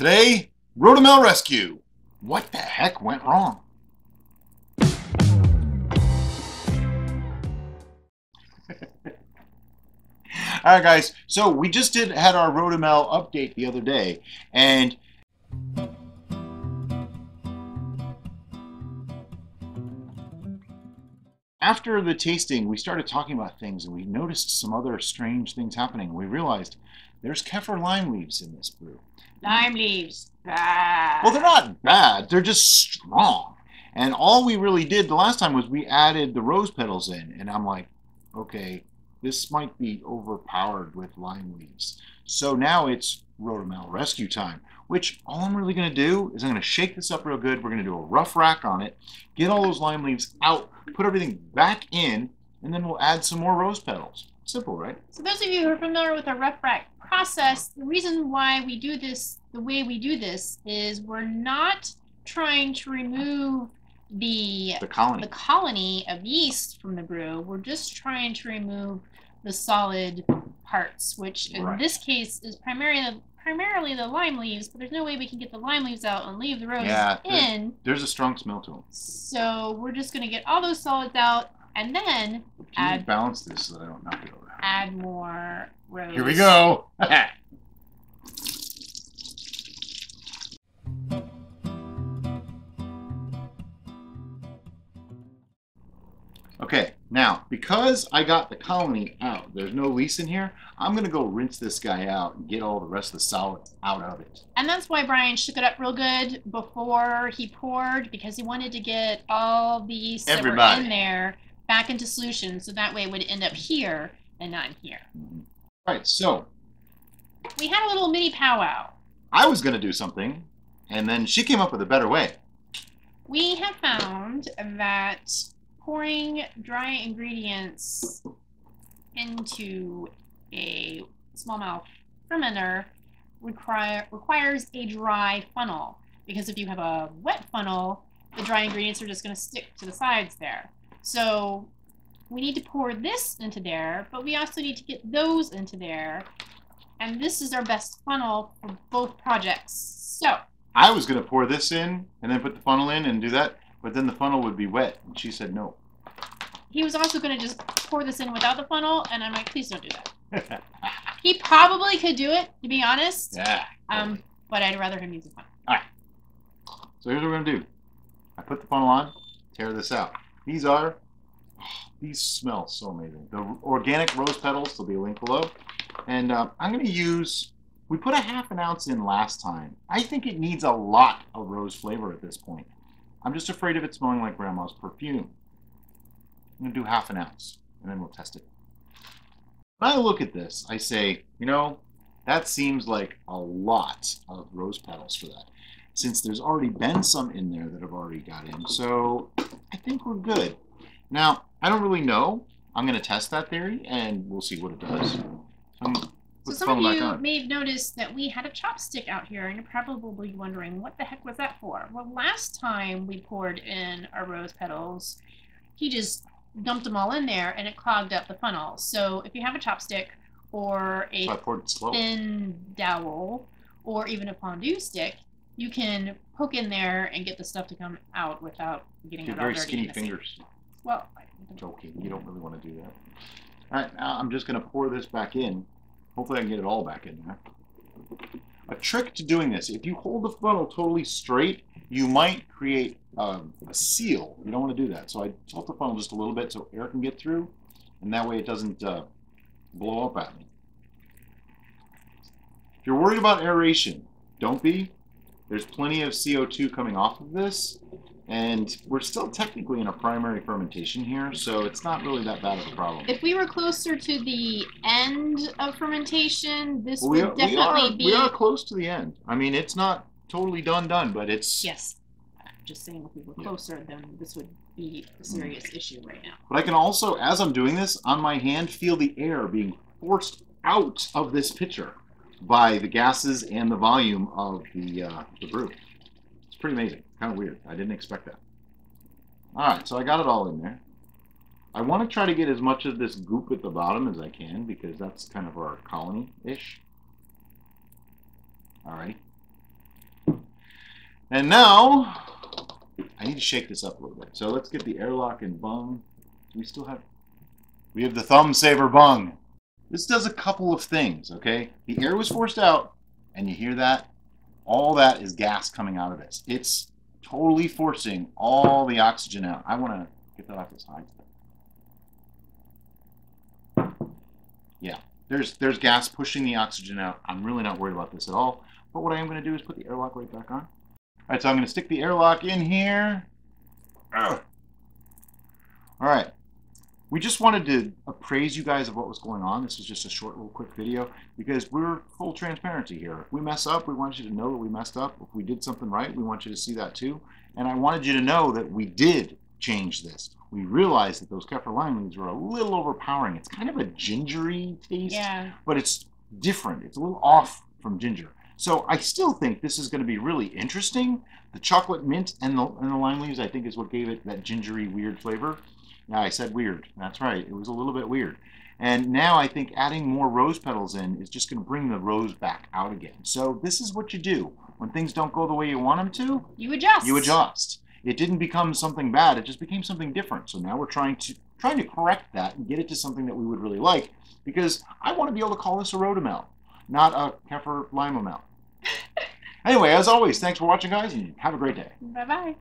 Today, Rhodomel Rescue. What the heck went wrong? All right, guys. So we just did had our Rhodomel update the other day, and after the tasting, we started talking about things, and we noticed some other strange things happening. We realized there's Kaffir lime leaves in this brew. Lime leaves. Ah. Well, they're not bad. They're just strong. And all we really did the last time was we added the rose petals in, and I'm like, okay, this might be overpowered with lime leaves. So now it's Rhodomel rescue time, which all I'm really going to do is I'm going to shake this up real good. We're going to do a rough rack on it, get all those lime leaves out, put everything back in, and then we'll add some more rose petals. Simple, right? So those of you who are familiar with our rack process, the reason why we do this the way we do this is we're not trying to remove the The colony. the colony of yeast from the brew. We're just trying to remove the solid parts, which in Right. this case is primarily the primarily the lime leaves, but there's no way we can get the lime leaves out and leave the rose Yeah, in. There's a strong smell to them. So we're just gonna get all those solids out and then Can you Add- balance this so that I don't knock it over? add more rose. Here we go. okay, now, because I got the colony out, there's no lees in here, I'm going to go rinse this guy out and get all the rest of the solid out of it. And that's why Brian shook it up real good before he poured because he wanted to get all the yeast that were Everybody. in there back into solution so that way it would end up here and not here. All right, so We had a little mini powwow. I was going to do something, and then she came up with a better way. We have found that pouring dry ingredients into a smallmouth fermenter require, requires a dry funnel because if you have a wet funnel, the dry ingredients are just going to stick to the sides there. So we need to pour this into there, but we also need to get those into there. And this is our best funnel for both projects. So I was going to pour this in and then put the funnel in and do that, but then the funnel would be wet, and she said no. he was also going to just pour this in without the funnel, and I'm like, please don't do that. He probably could do it, to be honest, yeah. um, but I'd rather him use the funnel. All right. So here's what we're gonna do. I put the funnel on, tear this out. These are, these smell so amazing. The organic rose petals, there'll be a link below. And uh, I'm gonna use, we put a half an ounce in last time. I think it needs a lot of rose flavor at this point. I'm just afraid of it smelling like grandma's perfume. I'm gonna do half an ounce, and then we'll test it. When I look at this, I say, you know, that seems like a lot of rose petals for that since there's already been some in there that have already got in. So I think we're good. Now, I don't really know. I'm going to test that theory and we'll see what it does. Um, So some of you may have noticed that we had a chopstick out here, and you're probably wondering, what the heck was that for? Well, last time we poured in our rose petals, he just dumped them all in there, and it clogged up the funnel. So if you have a chopstick or a So I poured it slow. thin dowel or even a fondue stick, you can poke in there and get the stuff to come out without getting Get it all very dirty. skinny and fingers. Well, Joking. You don't really want to do that. All right, now I'm just going to pour this back in. Hopefully I can get it all back in there. A trick to doing this, if you hold the funnel totally straight, you might create um, a seal. You don't want to do that. So I tilt the funnel just a little bit so air can get through, and that way it doesn't uh, blow up at me. If you're worried about aeration, don't be. There's plenty of CO2 coming off of this, and we're still technically in a primary fermentation here, so it's not really that bad of a problem. if we were closer to the end of fermentation, this we, would are, definitely we, are, be. we are close to the end. I mean, it's not totally done done, but it's. Yes. I'm just saying, if we were Yeah. closer, then this would be a serious mm. issue right now. But I can also, as I'm doing this, on my hand, feel the air being forced out of this pitcher by the gases and the volume of the uh, the brew. It's pretty amazing. Kind of weird. I didn't expect that. All right, so I got it all in there. I want to try to get as much of this goop at the bottom as I can because that's kind of our colony-ish. All right. And now, I need to shake this up a little bit. So let's get the airlock and bung. Do we still have... We have the thumb saver bung. This does a couple of things, okay? The air was forced out, and you hear that? All that is gas coming out of this. It's totally forcing all the oxygen out. I want to get that off this high. Yeah, there's there's gas pushing the oxygen out. I'm really not worried about this at all. But what I am going to do is put the airlock right back on. All right, so I'm going to stick the airlock in here. All right. We just wanted to appraise you guys of what was going on. This was just a short little quick video because we're full transparency here. If we mess up, we want you to know that we messed up. If we did something right, we want you to see that too. And I wanted you to know that we did change this. We realized that those Kaffir lime leaves were a little overpowering. It's kind of a gingery taste, Yeah. but it's different. It's a little off from ginger. So I still think this is going to be really interesting. The chocolate mint and the, and the lime leaves, I think, is what gave it that gingery, weird flavor. Yeah, I said weird. That's right. It was a little bit weird. And now I think adding more rose petals in is just going to bring the rose back out again. So this is what you do. When things don't go the way you want them to, You adjust. you adjust. It didn't become something bad. It just became something different. So now we're trying to trying to correct that and get it to something that we would really like. Because I want to be able to call this a rhodomel, not a Kaffir limamel. Anyway, as always, thanks for watching, guys, and have a great day. Bye bye.